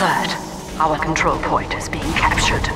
heard. Our control point is being captured.